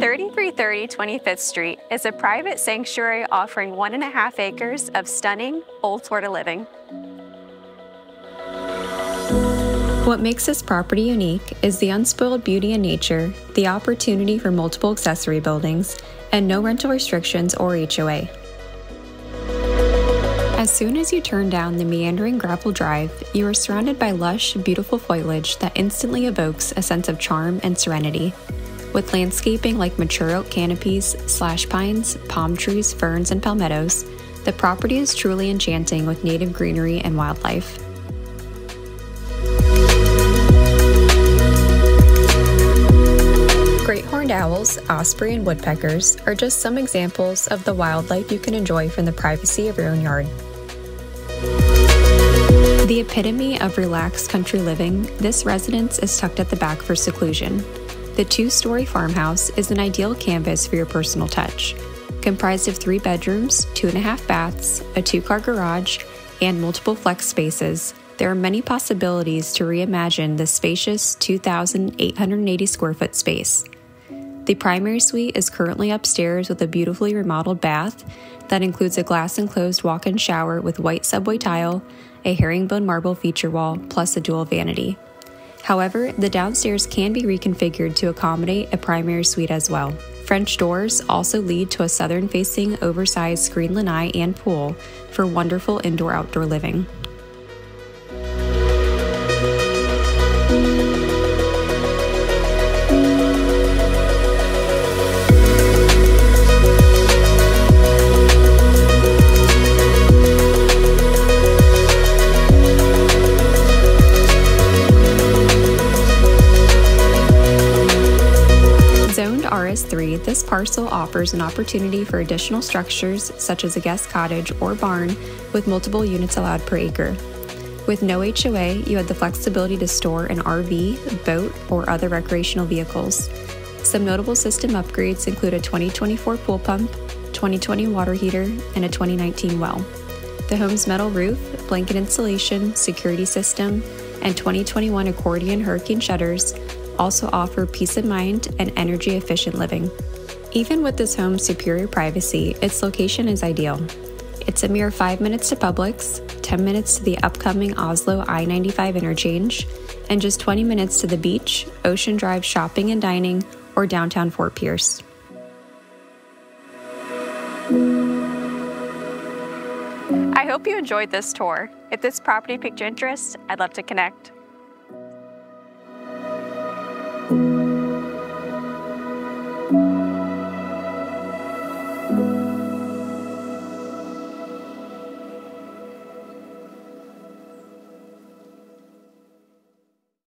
Thirty-three thirty Twenty Fifth Street is a private sanctuary offering one and a half acres of stunning old Florida living. What makes this property unique is the unspoiled beauty in nature, the opportunity for multiple accessory buildings, and no rental restrictions or HOA. As soon as you turn down the meandering gravel drive, you are surrounded by lush, beautiful foliage that instantly evokes a sense of charm and serenity. With landscaping like mature oak canopies, slash pines, palm trees, ferns, and palmettos, the property is truly enchanting with native greenery and wildlife. Great horned owls, osprey, and woodpeckers are just some examples of the wildlife you can enjoy from the privacy of your own yard. The epitome of relaxed country living, this residence is tucked at the back for seclusion. The two story farmhouse is an ideal canvas for your personal touch. Comprised of three bedrooms, two and a half baths, a two car garage, and multiple flex spaces, there are many possibilities to reimagine this spacious 2,880 square foot space. The primary suite is currently upstairs with a beautifully remodeled bath that includes a glass enclosed walk in shower with white subway tile, a herringbone marble feature wall, plus a dual vanity. However, the downstairs can be reconfigured to accommodate a primary suite as well. French doors also lead to a southern facing oversized screen lanai and pool for wonderful indoor outdoor living. RS3, this parcel offers an opportunity for additional structures such as a guest cottage or barn with multiple units allowed per acre. With no HOA, you have the flexibility to store an RV, boat, or other recreational vehicles. Some notable system upgrades include a 2024 pool pump, 2020 water heater, and a 2019 well. The home's metal roof, blanket insulation, security system, and 2021 accordion hurricane shutters also offer peace of mind and energy efficient living. Even with this home's superior privacy, its location is ideal. It's a mere 5 minutes to Publix, 10 minutes to the upcoming Oslo I 95 interchange, and just 20 minutes to the beach, Ocean Drive shopping and dining, or downtown Fort Pierce. I hope you enjoyed this tour. If this property piqued your interest, I'd love to connect.